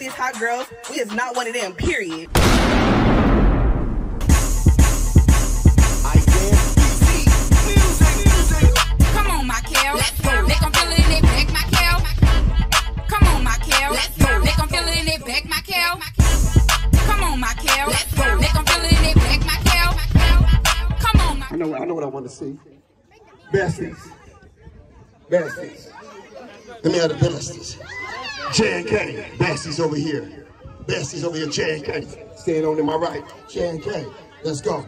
nastiest hot girls. We is not one of them, period. Come on, Michael. Let's go. They gon' feel it in their back, Michael. Come on, Michael. Let's go. They gon' feel it in their back, Michael. Come on, Michael. Let's go. They gon' feel it in their back, Michael. Come on, I know, I know what I want to see. Besties. Besties. Let me have the besties. J and K. Besties over here. Besties over here. J and K. Stand on to my right. J and K. Let's go.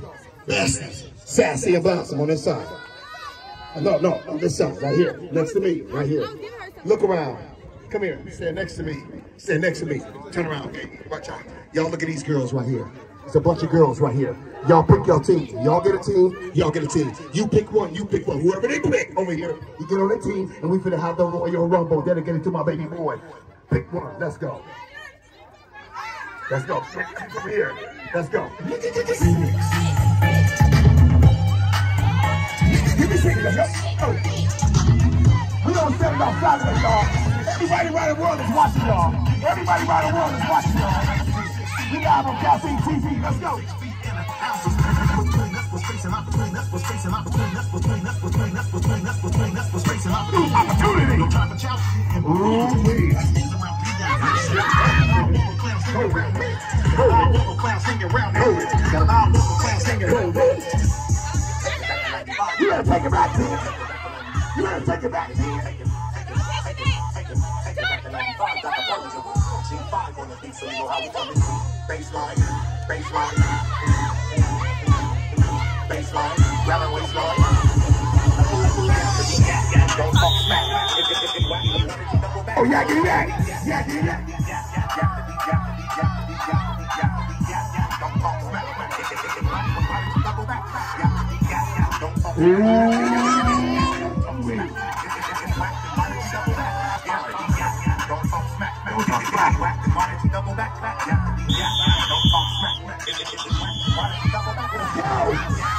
Besties. Sassy and Blossum on this side. No, no, on this side, right here. Next to me, right here. Look around. Come here. Stand next to me. Stand next to me. Turn around. Okay. Watch out. Y'all look at these girls right here. It's a bunch of girls right here. Y'all pick your team. Y'all get a team. Y'all get a team. You pick one. You pick one. Whoever they pick over here, you get on the team, and we finna have the Royal Rumble dedicated to my baby boy. Pick one. Let's go. Let's go. Over here. Let's go. Oh. We don't outside of it, y'all. Everybody around the world is watching y'all. Everybody around the world is watching y'all. We live on Caffeine TV. Let's go. Opportunity. Ooh, wee. You better take it back, kid. You better take it back, kid. Baseline, baseline, baseline, grab her waistline. Don't talk smack. Oh, yeah, give me that. Yeah, give me that.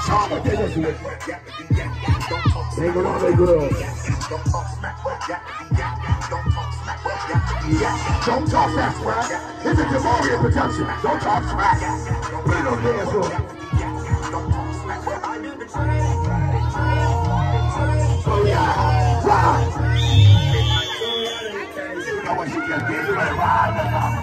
Chama, que é isso? Vem com nós, com nós. Don't talk that smack. This is Jamorian production. Don't talk smack. Put it on dance floor. Oh yeah, ride. You know what she just did? You better ride.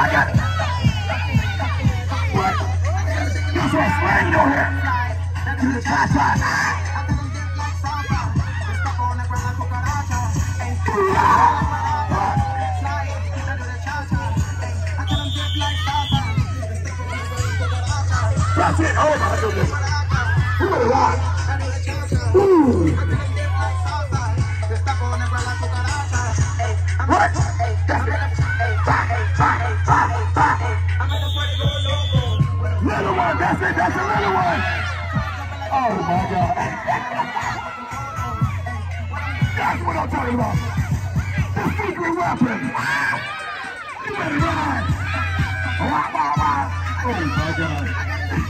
I got it. What? Here. Do the try try. That's it. Oh my goodness. Ooh. What? That's it. That's it, that's a little one. Oh my God. That's what I'm talking about. The secret weapon. You better run. Oh my God.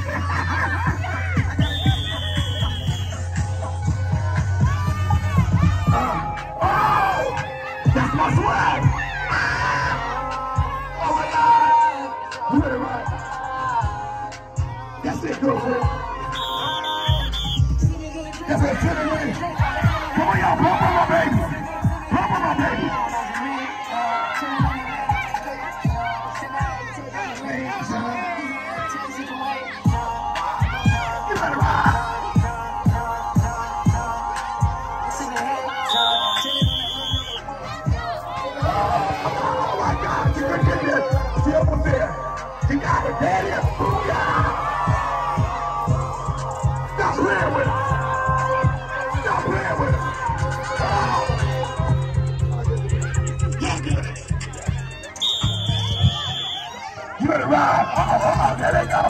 There they go.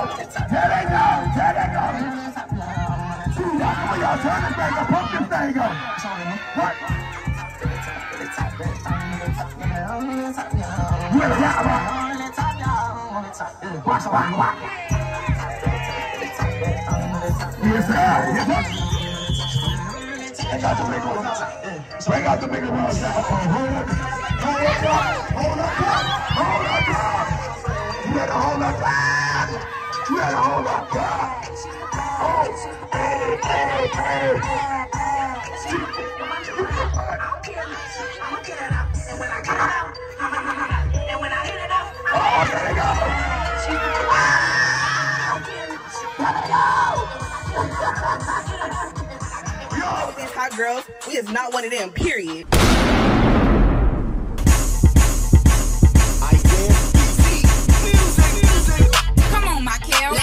There they go. There they go. On, y'all. Turn this thing up. Pump thing up. What? Where the rapper? Watch, watch, watch. Yes, sir. Yes, sir. Bring out the big ones. Bring out the bigger ones Better hold up. Oh, hey, hey, hey. Oh, there they go. These hot girls, we is not one of them, period. my camera.